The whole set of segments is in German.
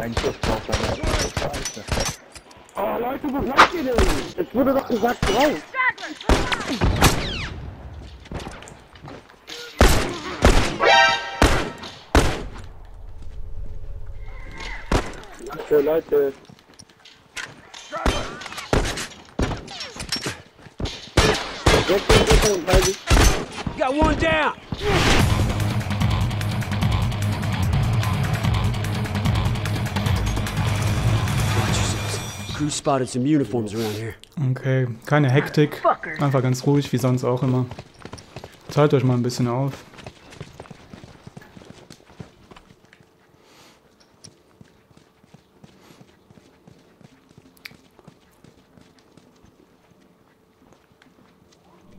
Ein Schuss braucht er noch. Scheiße. Oh Leute, wo seid ihr denn? Es wurde doch gesagt raus. Leute, Leute. Deckung, Deckung, weil ich Got one down. Crew spotted some uniforms around here. Okay, keine Hektik. Einfach ganz ruhig, wie sonst auch immer. Teilt euch mal ein bisschen auf.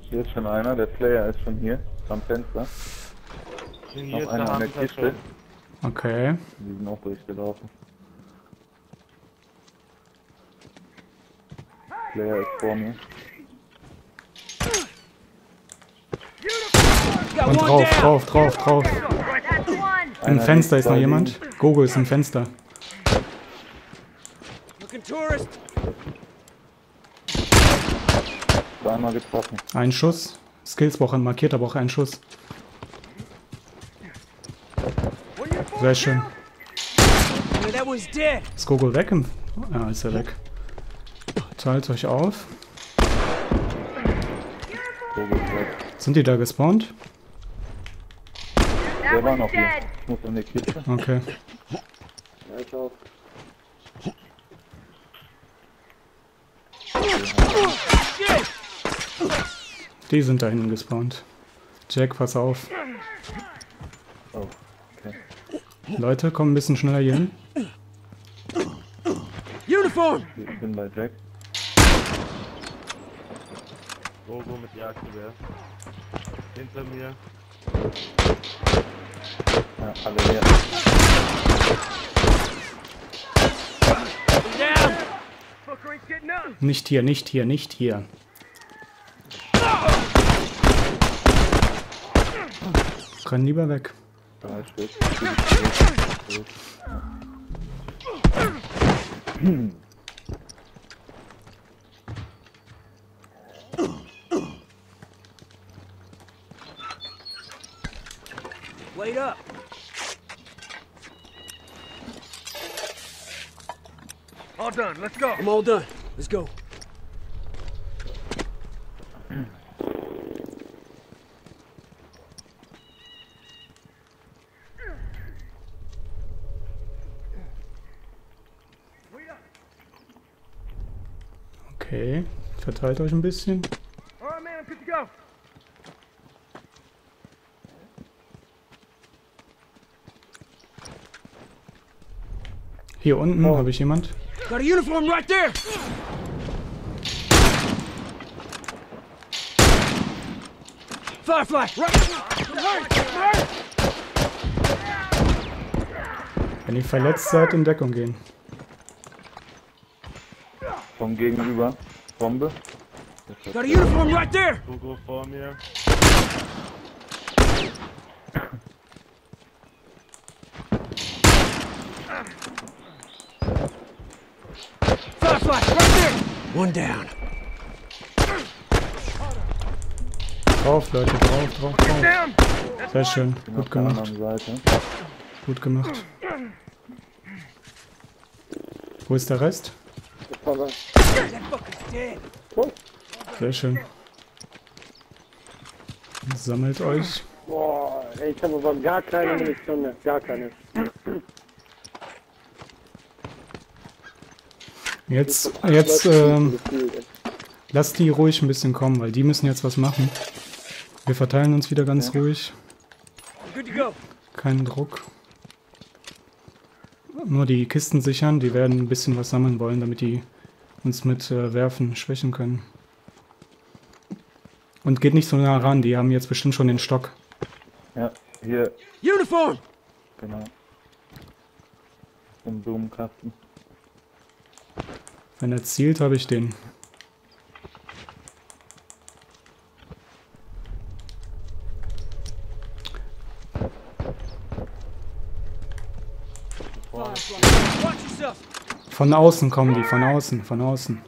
Hier ist schon einer, der Player ist schon hier, am Fenster. Hier Noch ist einer an der Kiste. Okay. Die sind auch durchgelaufen. Player ist vor mir. Und drauf, drauf, drauf, drauf. Im Fenster ist noch jemand. Gogo ist im Fenster. Zweimal getroffen. Ein Schuss. Skillswoche markiert aber auch einen Schuss. Sehr schön. Ist Gogo weg? Im ja, ist er weg. Teilt euch auf. Sind die da gespawnt? Der war noch hier. Ich muss in die Kiste. Okay. Halt auf. Shit. Die sind da hinten gespawnt. Jack, pass auf. Oh, okay. Leute, kommen ein bisschen schneller hier hin. Uniform. Ich bin bei Jack. Logo mit Jagdgewehr. Hinter mir. Ja, alle her. Down. Nicht hier, nicht hier, nicht hier. Renn lieber weg. Drei Wait up. All done. Let's go. I'm all done. Let's go. Okay. Verteilt euch ein bisschen. All right, man. I'm good to go. Hier unten Oh. habe ich jemand. Got a uniform right there. Firefly. Right. Wenn ihr verletzt seid, in Deckung gehen. Vom Gegenüber. Bombe. Got a uniform right there. Logo vor mir. Firefly. Right there. One down. Drauf, Leute, drauf, drauf, drauf. Sehr schön. Gut gemacht. Gut gemacht. Wo ist der Rest? Sehr schön. Sammelt euch. Boah, ey, ich habe aber gar keine Munition mehr. Gar keine. Jetzt, jetzt ähm, Gefühlt, ey. lasst die ruhig ein bisschen kommen, weil die müssen jetzt was machen. Wir verteilen uns wieder ganz ruhig. To go. Keinen Druck. Nur die Kisten sichern, die werden ein bisschen was sammeln wollen, damit die uns mit äh, Werfen schwächen können. Und geht nicht so nah ran, die haben jetzt bestimmt schon den Stock. Ja, hier, Uniform. genau. Im Blumenkasten. Wenn er zielt, habe ich den. Von außen kommen die, von außen, von außen.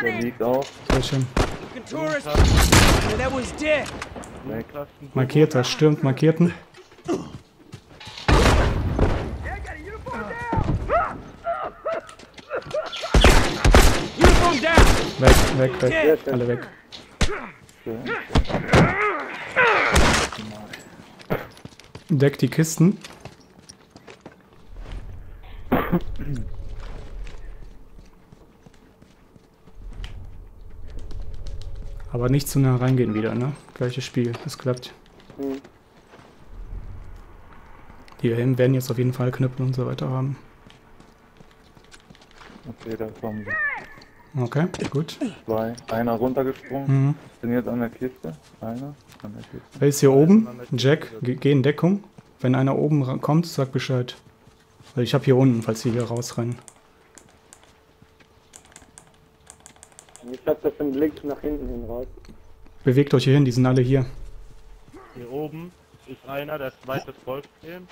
Der coming. liegt auch. Sehr schön. Markierter, stürmt Markierten. Weg, weg, weg. Alle weg. Deck die Kisten. Aber nicht zu nah reingehen wieder, ne? Gleiches Spiel, das klappt. Die Helmen werden jetzt auf jeden Fall Knüppel und so weiter haben. Okay, da kommen sie. Okay, gut. Zwei. Einer runtergesprungen. Mhm. Bin jetzt an der Kiste. Einer an der Kiste. Wer ist hier oben? Jack, ge- geh in Deckung. Wenn einer oben kommt, sag Bescheid. Weil ich habe hier unten, falls die hier rausrennen. Im Blick nach hinten hin raus. Bewegt euch hier hin, die sind alle hier. Hier oben ist einer, der zweite Volksfilm.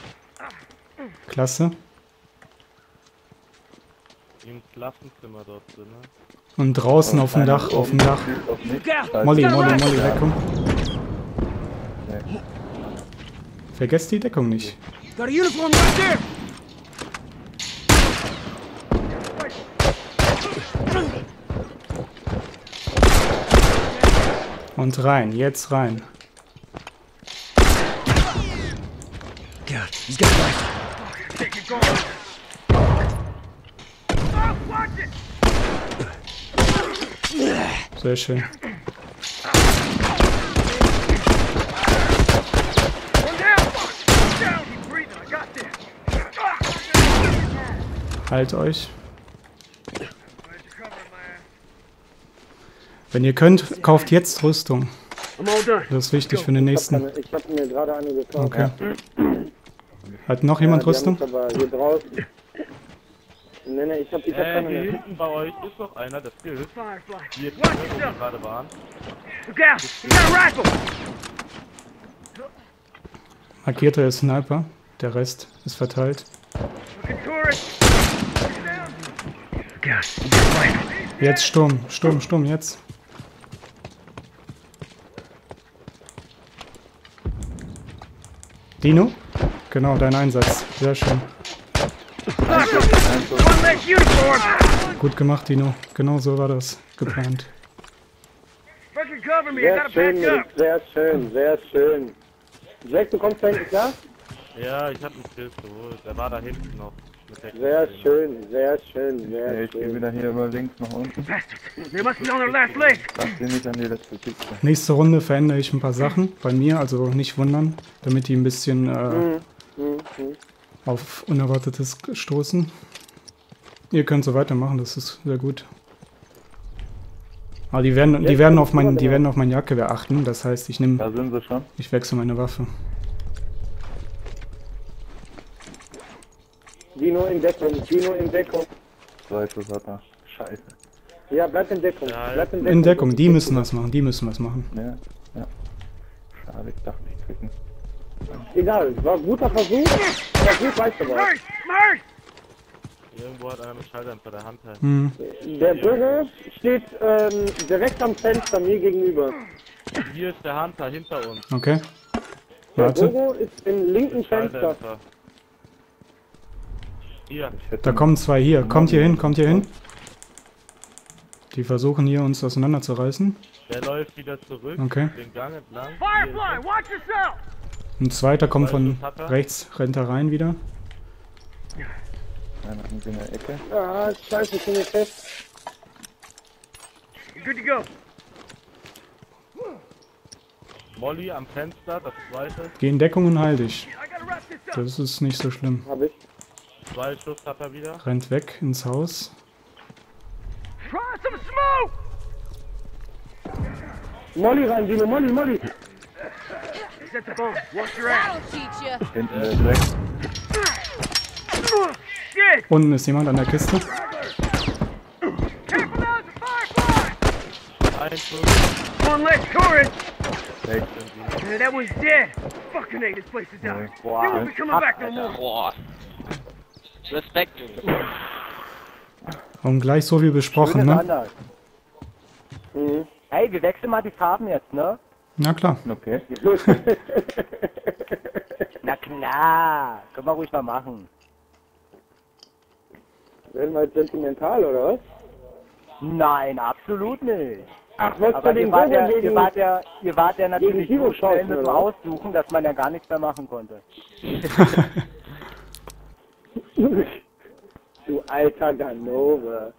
Klasse. Im Klassenzimmer dort drin. ne? Und draußen auf dem Dach, auf dem Dach. Molly. Molly, Molly, Deckung. Nee. Vergesst die Deckung nicht. Got a uniform right there. Und rein, jetzt rein. God, he's got a rifle. Take it going. Watch it. Sehr schön. One down. One down. Keep breathing. I got this. Halt euch. Glad you're covering, man. Wenn ihr könnt, kauft jetzt Rüstung. Das ist wichtig für den nächsten. Ich hab mir gerade eine gekauft. Okay. Hat noch jemand Ja, die Rüstung? Aber hier draußen. Nee, nee, ich hab, ich hab Äh, keine hier hinten bei euch ist noch einer, der skillt. Firefly. Hier, die Watch wo gerade waren. Markierter ist Sniper. Der Rest ist verteilt. Jetzt Sturm, Sturm, Sturm, jetzt. Dino? Genau, dein Einsatz. Sehr schön. Gut gemacht, Dino. Genau so war das geplant. Fucking cover me. I Sehr schön, sehr schön, sehr schön. Jack, du kommst da hinten klar? Ja, ich hab einen Kill geholt. Der war da hinten noch. Sehr schön, sehr schön, sehr ich gehe schön. wieder hier über links nach unten. Lass sie nicht an die letzte Kiste. Nächste Runde verändere ich ein paar Sachen bei mir, also nicht wundern, damit die ein bisschen äh, auf Unerwartetes stoßen. Ihr könnt so weitermachen, das ist sehr gut. Aber die werden, die werden auf mein, die werden auf mein Jagdgewehr achten, das heißt, ich nehme, Da sind sie schon. ich wechsle meine Waffe. Dino in Deckung, Dino in Deckung. Zweites hat er. Scheiße. Ja, bleib in Deckung, Ja, bleib in Deckung. In Deckung, die müssen was machen, die müssen was machen. Ja, ja. Schade, ich dachte, ich krieg ihn. Egal, war ein guter Versuch. War gut, weißt du was. Irgendwo hat einer einen Schalldämpfer der Hand halt. Hm. Der Büro steht ähm, direkt am Fenster mir gegenüber. Hier ist der Hunter hinter uns. Okay. Der Warte, Büro ist im linken Fenster. Hier. Da kommen zwei hier. Kommt hier hin, kommt hier hin. Die versuchen hier uns auseinanderzureißen. Der läuft wieder zurück. Okay. Den Gang entlang. Firefly, watch yourself. Ein zweiter kommt von rechts, rennt da rein wieder. einer irgendwie in der Ecke. Ah, scheiße, ich bin hier fest. Good to go. Molly am Fenster, das zweite. Geh in Deckung und heil dich. Das ist nicht so schlimm. Hab ich. Zwei Schuss hat er wieder. Rennt weg ins Haus. Try some smoke. Molly rein, Dino, Molly, Molly. Set the bomb. Watch your ass. That'll teach you. Hinten Jack. Shit. Unten ist jemand an der Kiste. Careful now, it's a firefly. Ein Schuss. One less. Uh, that one's dead. Fucking hate this place to die. They won't be coming back no more. Respekt. Und gleich so wie besprochen, Schönes ne? anders. Mhm. Hey, wir wechseln mal die Farben jetzt, ne? Na klar. Okay. Na klar, können wir ruhig mal machen. Werden wir jetzt sentimental, oder was? Nein, absolut nicht. Ach, wolltest Aber ihr den wart, ja, ihr, wart ja, ihr wart ja natürlich so schnell mit dem? Aussuchen, dass man ja gar nichts mehr machen konnte. du alter Ganove.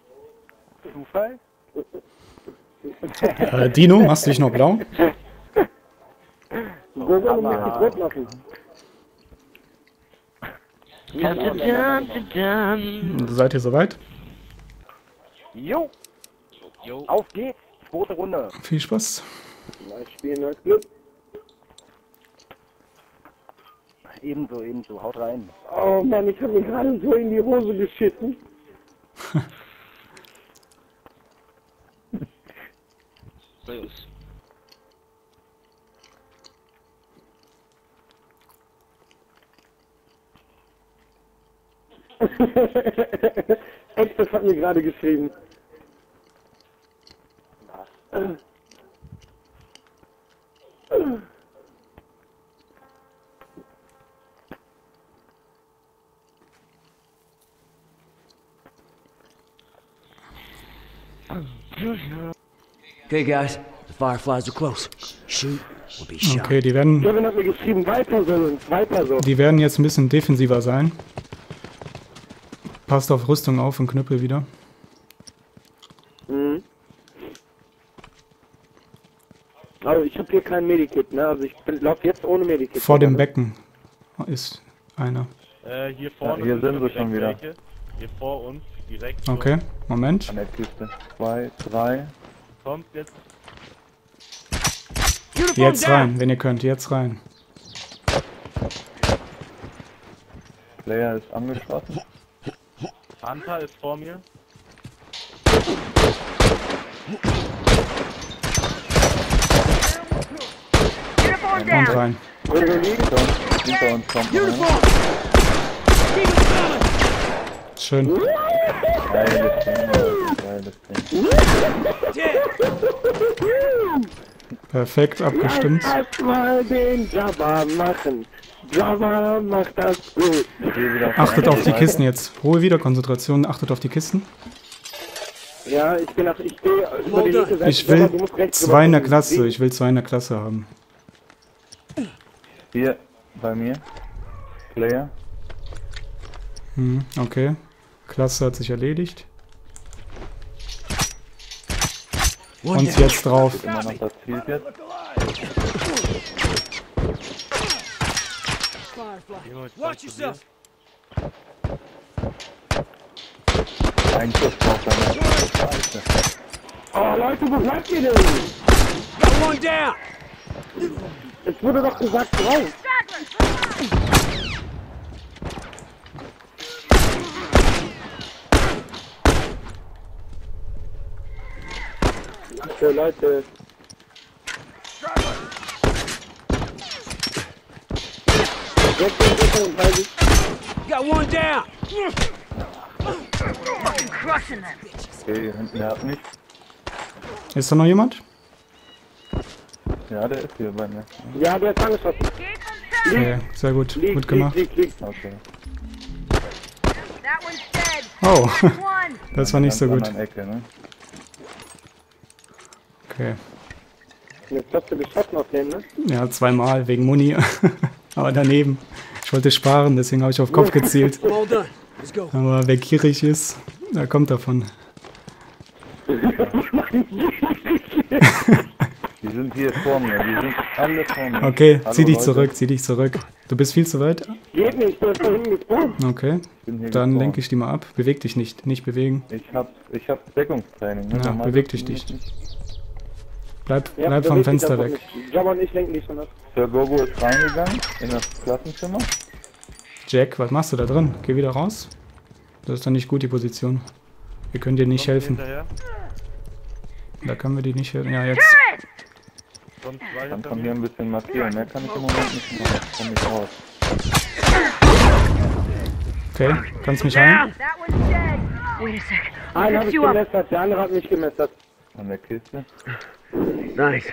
Zufall? Äh, Dino, machst du dich noch blau? Gogo, du musst dich rot machen. Seid ihr soweit? Jo, Jo. auf geht's. Zweite Runde. Viel Spaß. Neues Spiel, neues Glück. Ebenso, ebenso. Haut rein. Oh Mann, ich habe mir gerade so in die Hose geschissen. Los. Express hat mir gerade geschrieben. Okay, guys. The fireflies are close. Shoot. Okay, die werden, Kevin hat mir geschrieben, weiter so, weiter so. die werden jetzt ein bisschen defensiver sein. Passt auf Rüstung auf und Knüppel wieder. Mhm. Also ich habe hier kein Medikit, ne? Also ich laufe jetzt ohne Medikit. Vor dem Becken ist einer. Äh, hier vorne. hier sind wir schon wieder. Hier vor uns, direkt. Okay, Moment. An der Kiste. Zwei, drei. Kommt jetzt. Jetzt rein, wenn ihr könnt, jetzt rein. Player ist angeschlossen. Hunter ist vor mir. Uniform Und rein. Hinter uns, hinter uns kommt. Schön. Geiles Ding, geiles Ding. Perfekt abgestimmt. Erstmal den Jabba machen. Jabba macht das gut. Gehe Achtet auf die Kisten jetzt. Ruhe wieder, Konzentration, achtet auf die Kisten. Ja, ich bin nach, ich stehe über die linke Seite. Ich will zwei in der. Klasse. Ich will zwei in der Klasse haben. Hier, bei mir. Player. Hm, okay. Klasse hat sich erledigt. One Und down. jetzt drauf. Immer noch das Ziel jetzt. Timo, ich komm Watch zu yourself. Ein Schuss braucht er. Oh Leute, wo bleibt ihr denn? Got one down. Es wurde doch gesagt drauf. So Leute. Got one down. Fucking crushing them. Okay, hier hinten, hat mich. Ist da noch jemand? Ja, der ist hier bei mir. Ja, der ist angeschossen. Okay, sehr gut. Liegt, Gut gemacht. liegt, liegt. Okay. That one's dead. Oh, One. das war nicht so gut. Ecke, ne? Okay. Jetzt hast du geschossen auf den, ne? Ja, zweimal wegen Muni. Aber daneben. Ich wollte sparen, deswegen habe ich auf Kopf gezielt. Aber wer gierig ist, der kommt davon. Die sind hier vor mir, die sind alle vor mir. Okay, Hallo, zieh dich Leute. zurück, zieh dich zurück. Du bist viel zu weit? Geht nicht, du hast da hinten gespawnt. Okay, dann lenke ich die mal ab. Beweg dich nicht, nicht bewegen. Ich hab, ich hab Deckungstraining. Ne? Ja, beweg dich nicht. Bleib, Ja, bleib vom Fenster weg. nicht. Jabba und ich lenken dich schon ab. Sir Gogo ist reingegangen in das Klassenzimmer. Jack, was machst du da drin? Geh wieder raus. Das ist dann nicht gut, die Position. Wir können dir nicht Kommt helfen. Hinterher. Da können wir die nicht... Ja, jetzt. Zwei Dann von mir. hier ein bisschen markieren. Mehr kann ich im Moment nicht machen. Ich komm nicht raus. Okay, kannst mich heilen? That one's dead. Wait a sec. I'll Einen habe fix ich you up. gemessert, der andere hat mich gemessert. An der Kiste. Nice.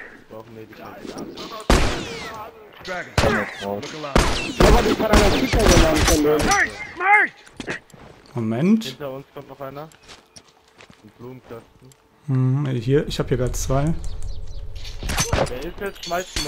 Moment. Hinter uns kommt noch einer. Ein Blumenkasten. Hm, hier, ich habe hier gerade zwei. Wer ist jetzt? Schmeißt die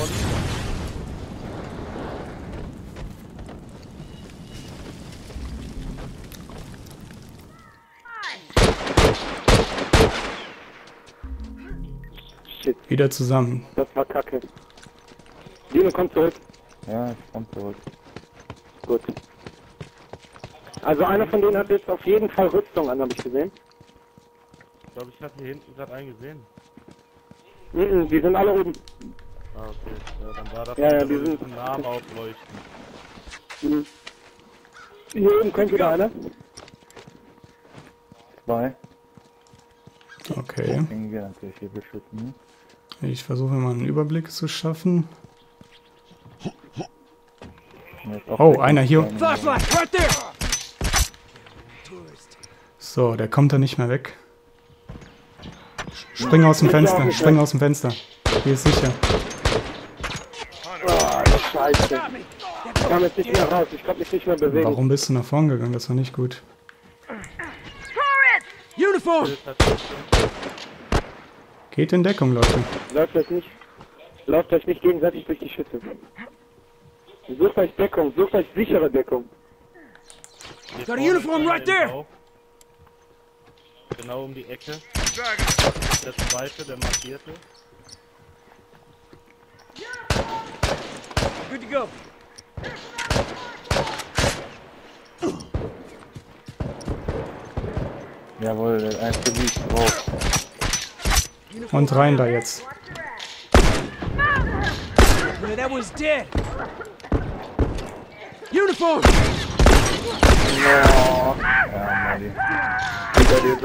Shit, Wieder zusammen. das war kacke. Dino, komm zurück. Ja, ich komm zurück. Gut. Also einer von denen hat jetzt auf jeden Fall Rüstung an, habe ich gesehen. Ich glaube, ich hatte hier hinten gerade einen gesehen. Mhm, die sind alle oben. Ah, okay. Ja, dann war das Ja, ja, die mit sind- dem Namen aufleuchten. Mhm. Hier oben kommt wieder einer. Zwei. Okay. Den wir natürlich hier beschützen. Ich versuche mal einen Überblick zu schaffen. Oh, einer hier. So, der kommt da nicht mehr weg. Spring aus dem Fenster, spring aus dem Fenster. Hier ist sicher. Scheiße. Ich kam jetzt nicht mehr raus, ich konnte nicht mehr bewegen. Warum bist du nach vorn gegangen? Das war nicht gut. Uniform! Geht in Deckung, Leute. Läuft euch nicht, läuft euch nicht gegenseitig durch die Schüsse. Sucht euch Deckung, sucht euch sichere Deckung. Got a uniform right there. Bauch. Genau um die Ecke. Der zweite, der markierte. Good to go. Jawohl, der erste liegt drauf. Und rein da jetzt. Yeah. Uniform! Ja,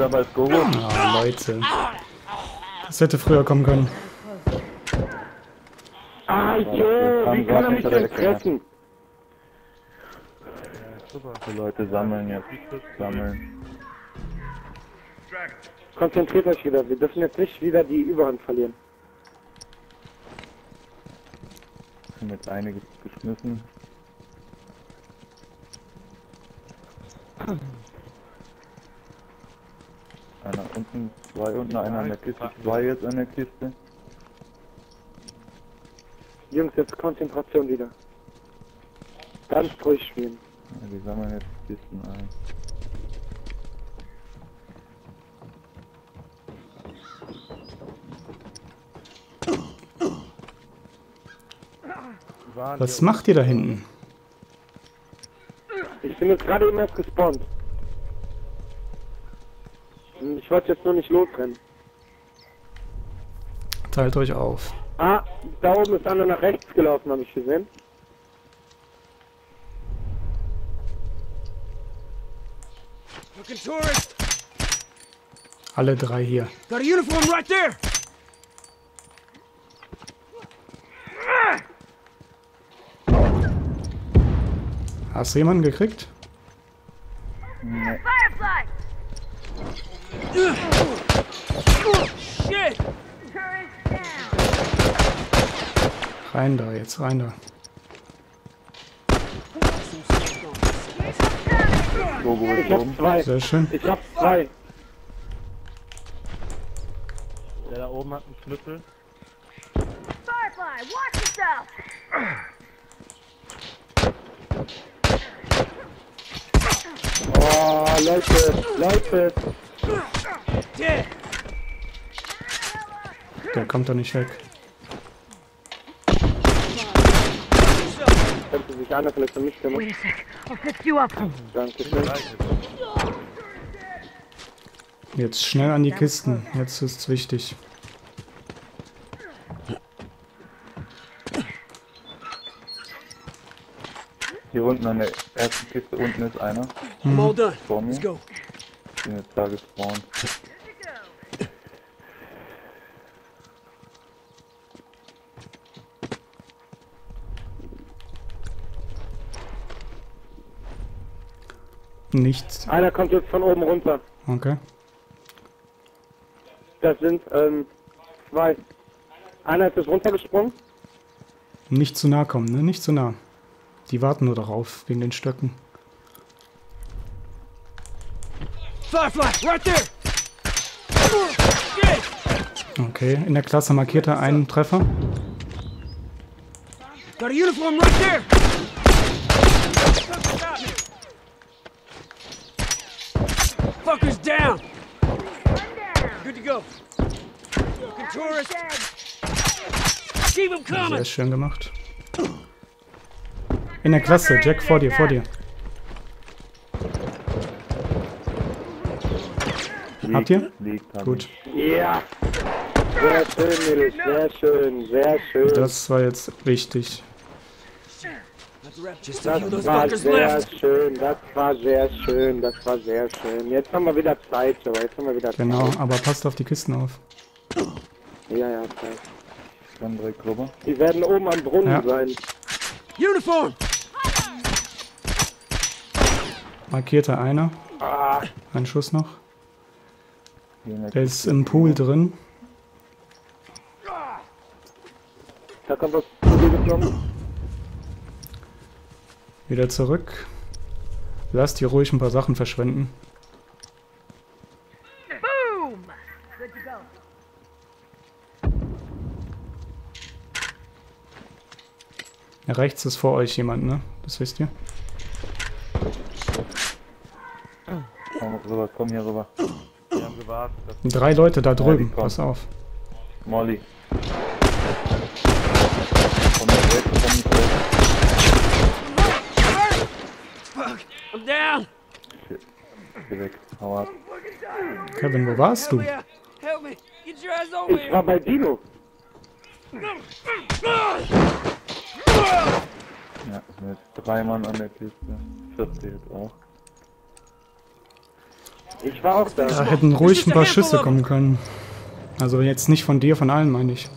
das Gogo. Ah, Leute. Das hätte früher kommen können. Ah, jo, wie kann er mich denn fressen? Super. Die Leute sammeln jetzt. Sammeln. Konzentriert euch wieder, wir dürfen jetzt nicht wieder die Überhand verlieren. Haben jetzt einiges geschmissen. Einer unten, zwei unten, einer an der Kiste, zwei jetzt an der Kiste. Jungs, jetzt Konzentration wieder. Ganz ruhig spielen. Ja, die sammeln jetzt Kisten ein. Was macht ihr da hinten? Ich bin jetzt gerade eben erst gespawnt. Und Ich wollte jetzt nur nicht losrennen. Teilt euch auf. Ah, da oben ist einer nach rechts gelaufen, habe ich gesehen. Alle drei hier. Got a uniform right there! Hast du jemanden gekriegt? Down! Rein da, jetzt rein da. Ich hab zwei. Sehr schön. Ich hab zwei. Der da oben hat einen Knüppel. Firefly, watch yourself! Oh, Leute, Leute. Der kommt da nicht weg. Könnte sich einer vielleicht um mich kümmern. Up. Dankeschön. Jetzt schnell an die Kisten. Jetzt ist's wichtig. Hier unten an der ersten Kiste unten ist einer. Mhm. Vor mir. Ich bin jetzt da gespawnt. Nichts. Einer kommt jetzt von oben runter. Okay. Das sind ähm, zwei. Einer ist jetzt runtergesprungen. Nicht zu nah kommen, ne? Nicht zu nah. Die warten nur darauf, wegen den Stöcken. Okay, in der Klasse markiert er einen Treffer. Fucker's down! Good to go. Fucking tourist! Keep him coming! Sehr schön gemacht. In der Klasse, Jack, vor dir, vor dir. Habt ihr? Gut. Ja. Sehr schön, Mädels. Sehr schön, sehr schön. Das war jetzt wichtig. Das war sehr schön, das war sehr schön, das war sehr schön. Jetzt haben wir wieder Zeit, aber jetzt haben wir wieder Genau, Zeit. aber passt auf die Kisten auf. Ja, ja, Zeit. ich. Dann direkt rüber. Die werden oben am Brunnen Ja. sein. Uniform! Markierte einer. Ein Schuss noch. Der ist im Pool drin. da kommt geflogen. Wieder zurück. Lasst hier ruhig ein paar Sachen verschwenden. Ja, rechts ist vor euch jemand, ne? Das wisst ihr. Rüber, komm hier rüber. Wir haben gewartet, Drei Leute da drüben. kommen. Pass auf. Molly. Komm nicht weg, komm nicht weg. I'm down! Geh weg, hau ab. Kevin, wo warst du? Ich war bei Dino. Ja, mit drei Mann an der Kiste. Vierte jetzt auch. Ich war auch da. Da hätten ruhig ein paar Schüsse kommen können. Also jetzt nicht von dir, von allen meine ich.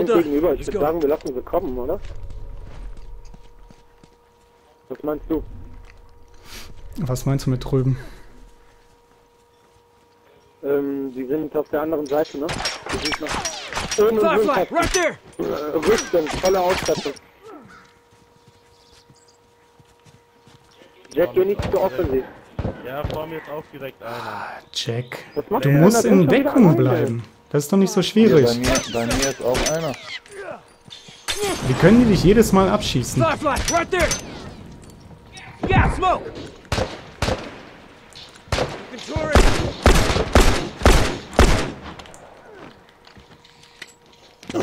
Sind done. gegenüber. Ich würde sagen, wir lassen sie kommen, oder? Was meinst du? Was meinst du mit drüben? Ähm, die sind auf der anderen Seite, ne? Ohne Firefly, Rüstung, right there! äh, Rüstung, volle Ausstattung. Jack, geh nicht zu offensiv. Ja, vor mir ist auch direkt einer. Jack, Was macht du musst in Deckung bleiben. Das ist doch nicht so Hier, bei schwierig. mir, bei mir ist auch einer. Wie können die dich jedes Mal abschießen? Firefly, right there! Yeah, smoke! Fucking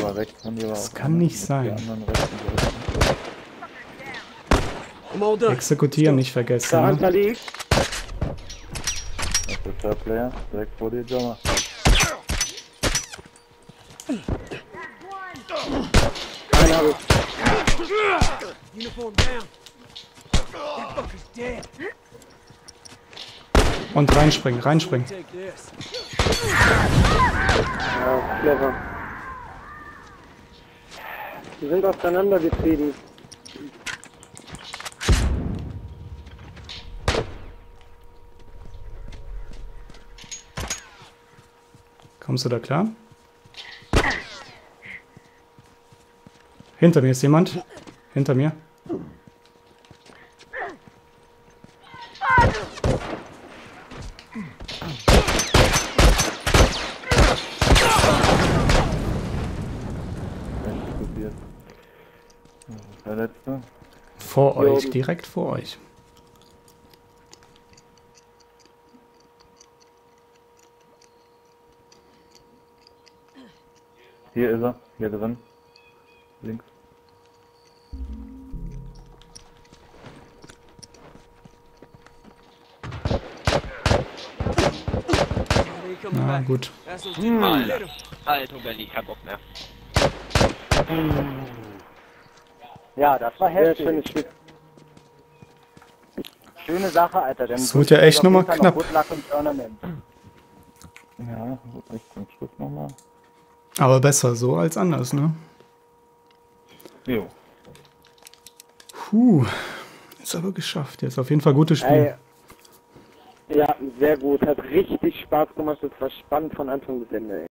Aber rechts von dir war Das auch kann einer. nicht Die sein. Exekutieren nicht vergessen. Da Ne? Liegt. Das ist der Player. Direkt vor dir, Jammer. Einen habe ich. Uniform down. That fucker's dead. Und reinspringen, reinspringen. Ja, clever. Die sind auseinandergetrieben. Kommst du da klar? Hinter mir ist jemand. Hinter mir. Exekutiert. Der letzte. Vor Hier euch, oben. direkt vor euch. Hier ist er. Hier drin. Links. Na gut. Hit him. Alter, Belly, kein Bock mehr. Ja, das war Sehr heftig. schönes Spiel. Schöne Sache, Alter. Denn Es wird ja echt auf noch mal jeden Fall knapp. Tournament. Ja, echt zum Schluss nochmal. Aber besser so als anders, ne? Jo. Puh. Ist aber geschafft. Jetzt auf jeden Fall gutes Spiel. Ey, ja, sehr gut. Hat richtig Spaß gemacht. Es war spannend von Anfang bis Ende. Ey.